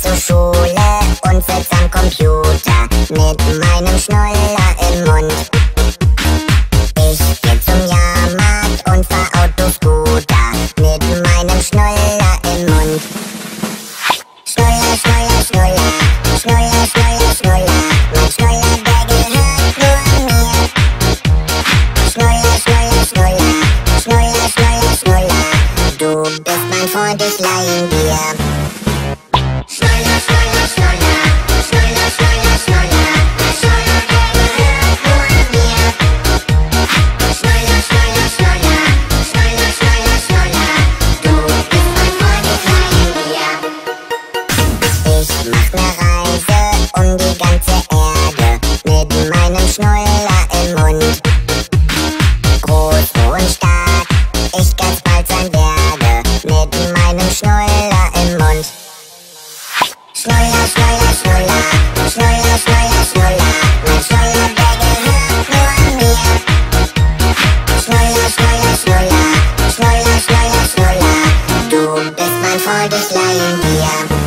zur Schule und sitz am Computer mit meinem Schnuller im Mund. Ich geh zum Jahrmarkt und fahr Autoscooter mit meinem Schnuller im Mund. Schnuller, Schnuller, Schnuller, Schnuller, Schnuller, Schnuller, mein Schnuller, der gehört nur mir. Schnuller, Schnuller, Schnuller, Schnuller, Schnuller, Schnuller, du bist mein Freund, ich leih ihn dir. macht ne Reise um die ganze Erde mit meinem Schnuller im Mund. Groß, und stark, ich ganz bald sein werde mit meinem Schnuller im Mund. Schnuller, Schnuller, Schnuller, Schnuller, Schnuller, Schnuller, mein Schnuller, der gehört nur mir. Schnuller, Schnuller, Schnuller, Schnuller, Schnuller, Schnuller, du bist mein freudig Laienbier.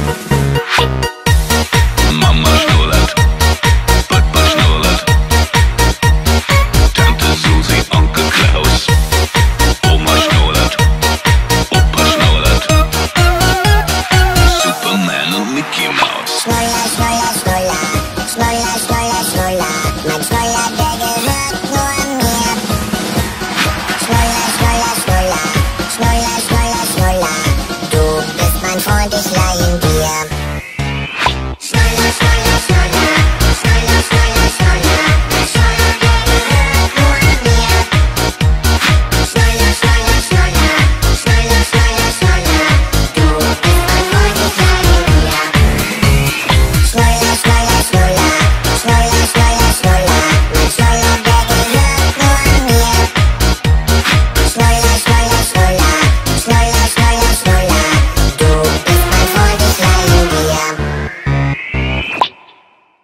I'm just lying.